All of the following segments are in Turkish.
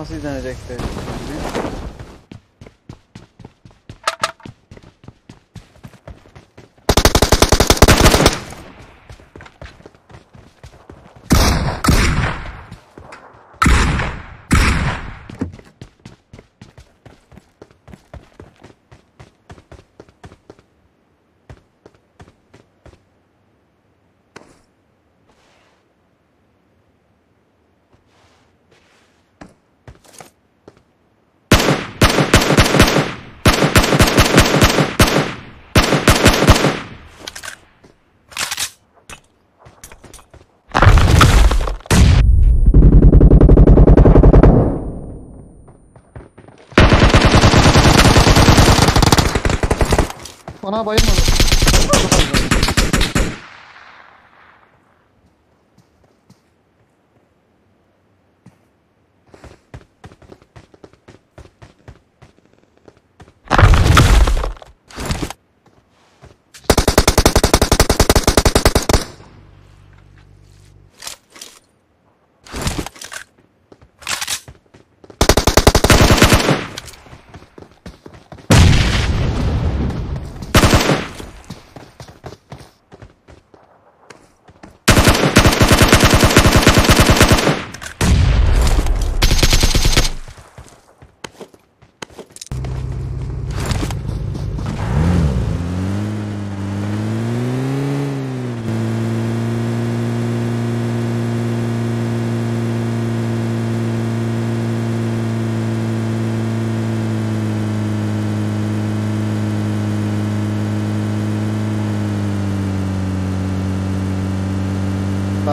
nasıl izlenecekti? Bana bayılmadı.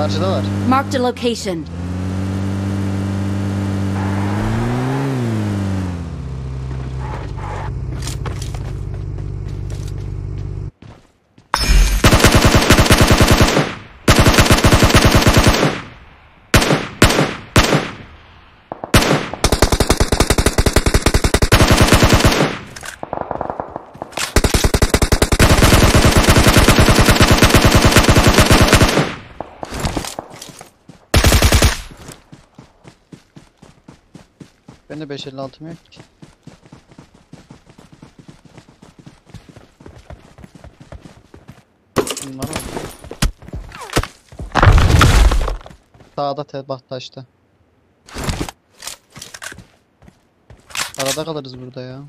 Karşıdalar. Marked a location. Ben de 556 yok ki. Bunlar. Sağda te bak taşta. Arada kalırız burada ya.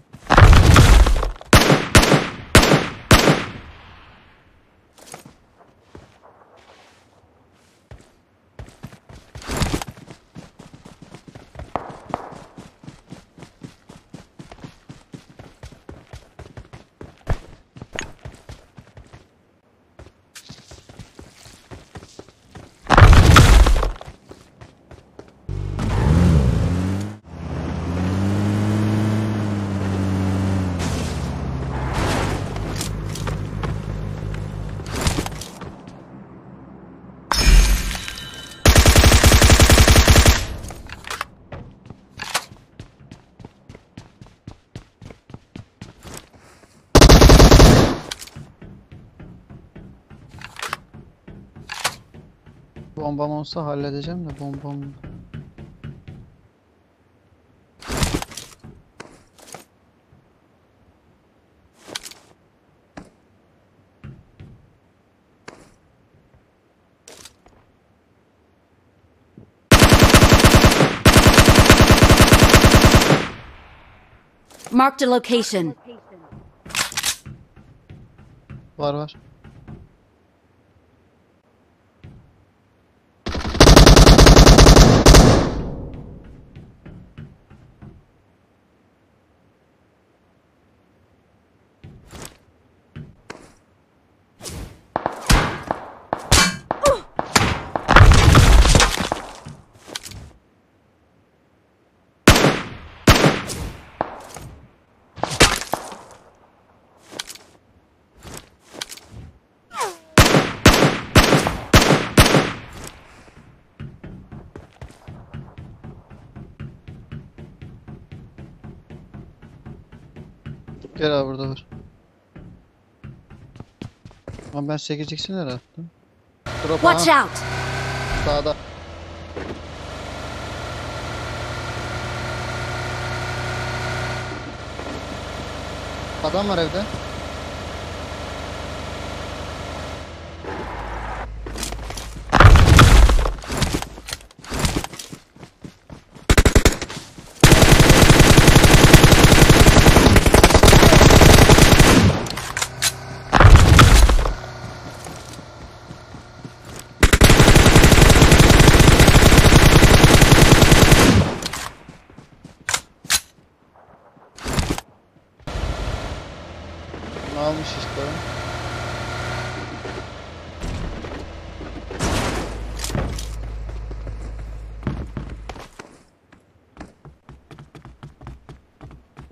Bombam olsa halledeceğim de bombam. Marked a location. Var var. Gel abi burada dur. Ama ben 8x'i nereye attım? Drop Watch aha. out. Sağda. Adam var evde.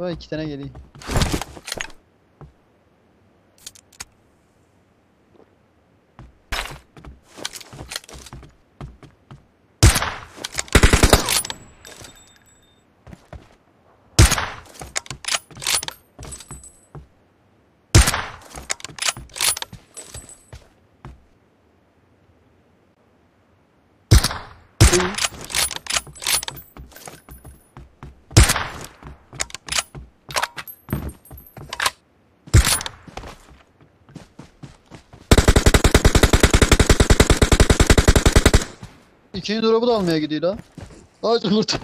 Vay iki tane geliyor. İkinci drop'u da almaya gidiyor la. Ağaç kurt.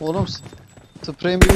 Oğlum s- spreyin bir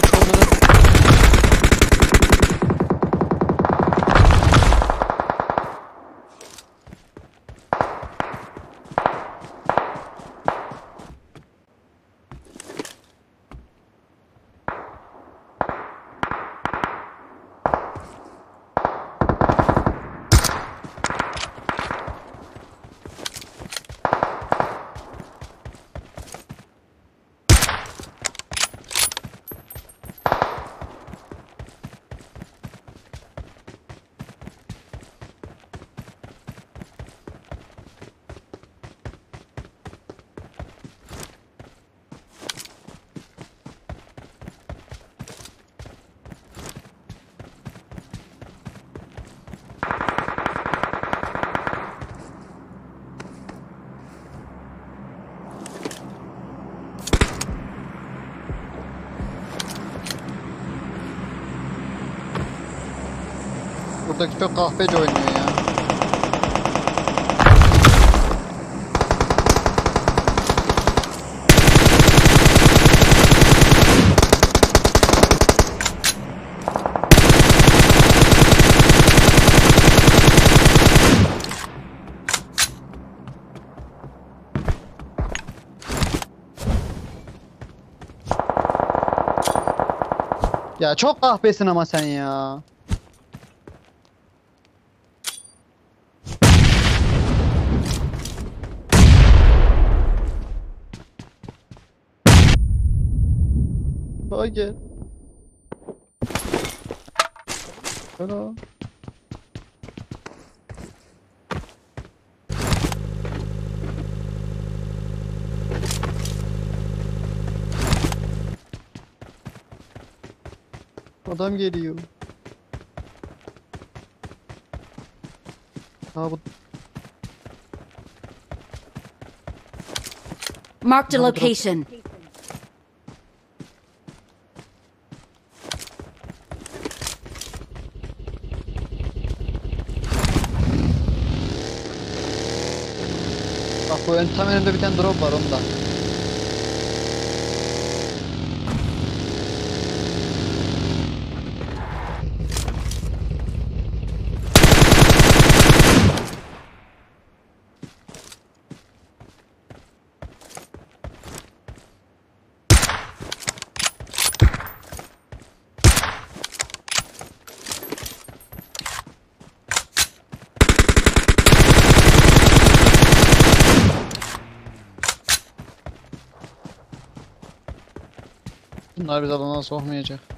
Buradaki pek kahpece oynuyor ya. Ya çok kahpesin ama sen ya. Bak gel. Hello. Adam geliyor. Ha bu Marked a Another drop. location. Önümde bir tane drop var onda. Bunlar biz alana sokmayacak.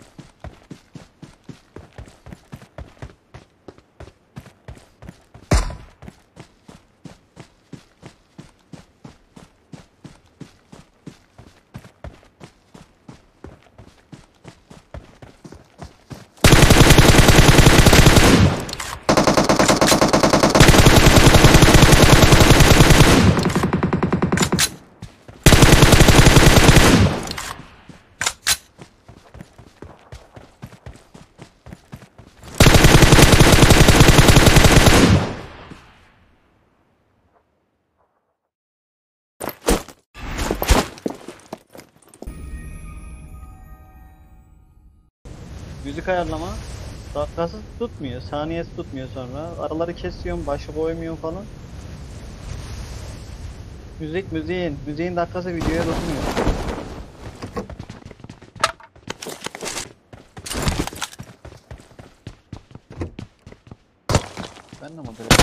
Müzik ayarlama. Dakikası tutmuyor. Saniyesi tutmuyor sonra. Araları kesiyorum. Başı koymuyorum falan. Müzik müziğin. Müziğin dakikası videoya tutmuyor. Ben de model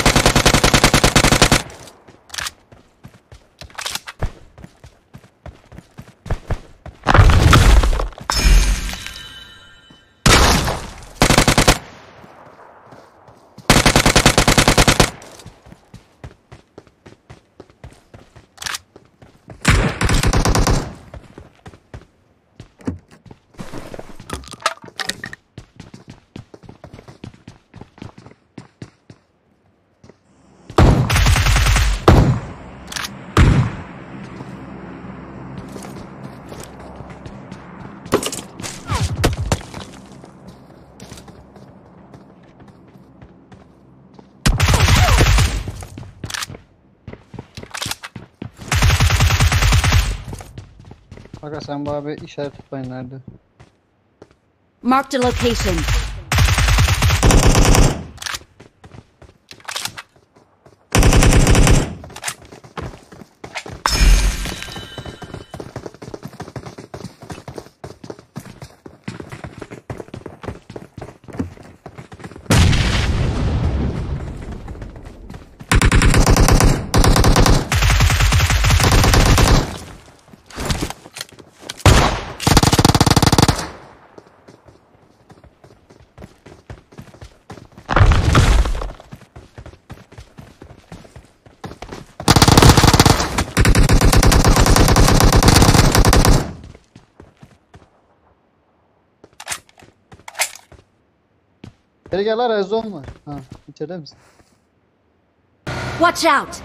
sen bu abi işaret tutmayın nerede? Marked a location. Gel gel lan rezon var. Ha içeride misin? Watch out!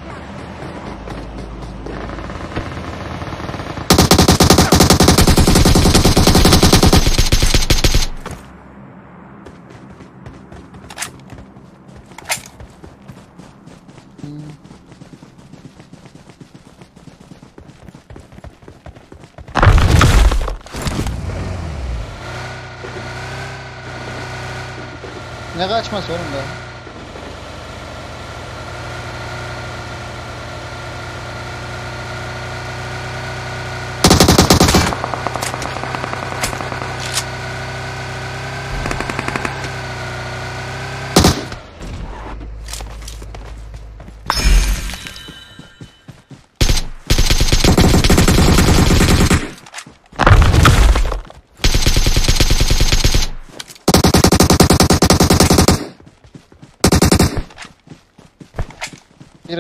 Ne kaçması oğlum da?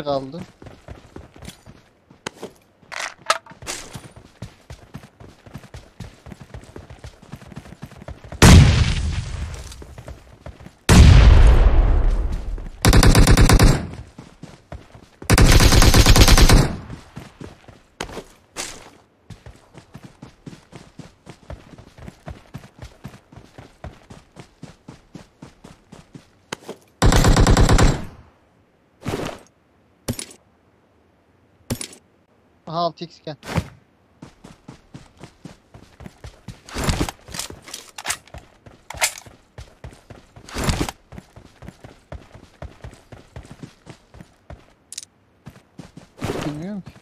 Kaldı. Aha 6x gel. Bilmiyorum ki.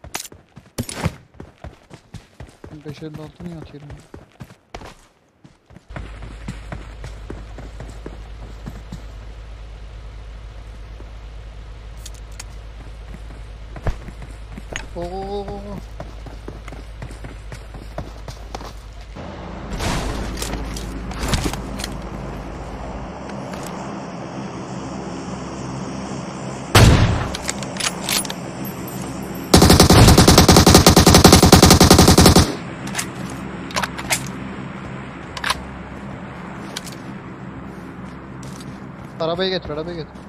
556 niye atıyorum? ya? 고고고고고 Arabaya getir, arabaya getir.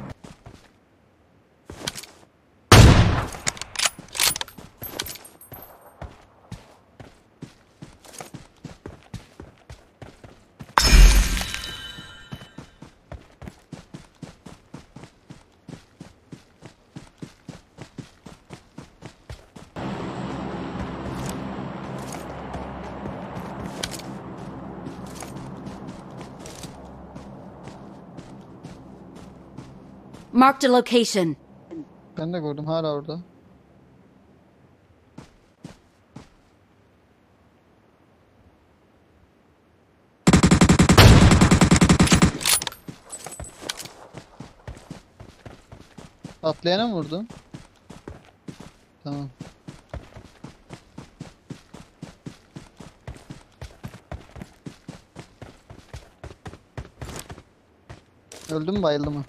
Marked a location. Ben de gördüm hala orada. Atlayana mı vurdun? Tamam. Öldü mü bayıldı mı?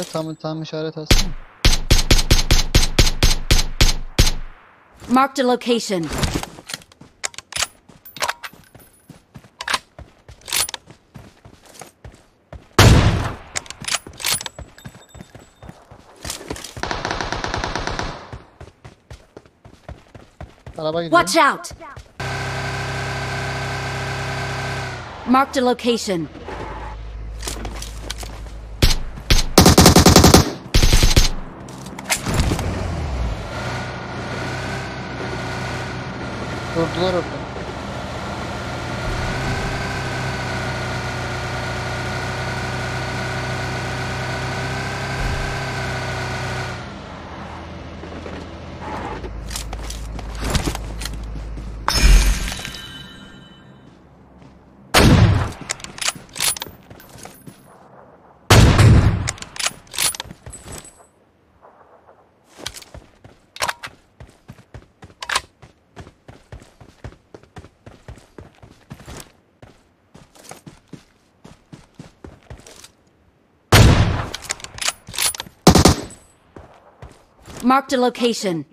Nerede? Tam tam işaret atsana. Marked a location. Araba gidiyor. Watch out! Marked a location. Tuturutu. Marked a location.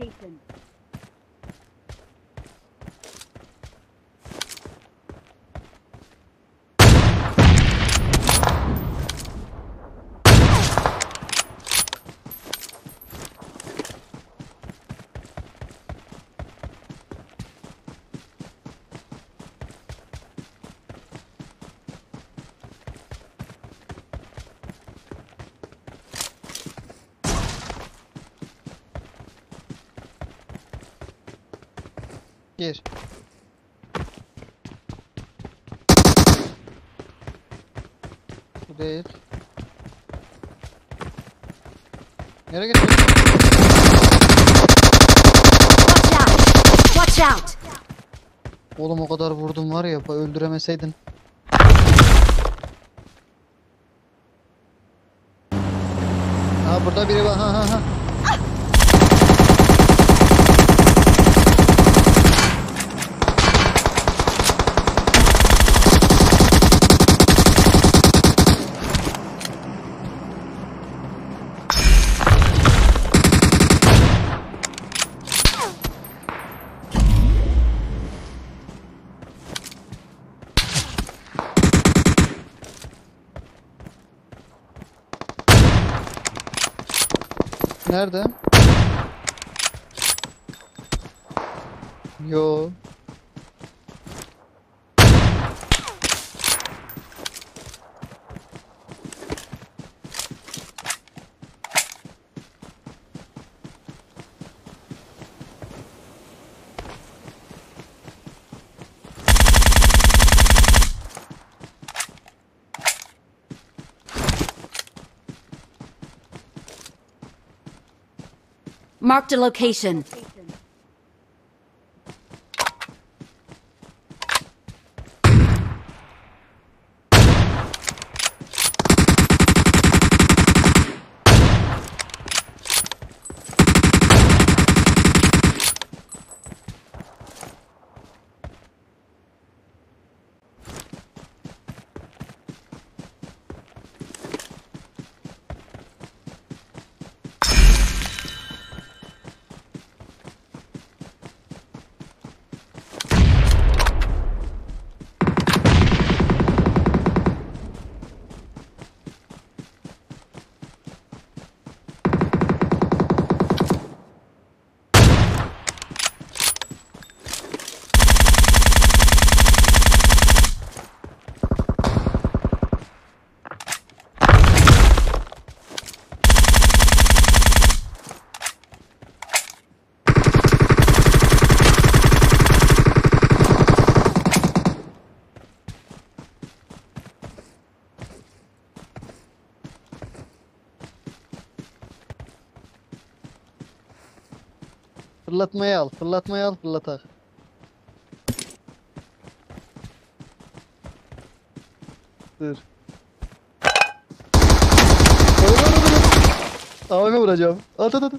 Bu değil. Nereye gidiyorsun? Watch out! Watch out! Oğlum o kadar vurdum var ya öldüremeseydin. Ha burada biri var. Ha ha ha. Nerede? Yo. Marked a location. Fırlatmayı al. Fırlatmayı al. Fırlatak. Dur. AVM vuracağım. At at at.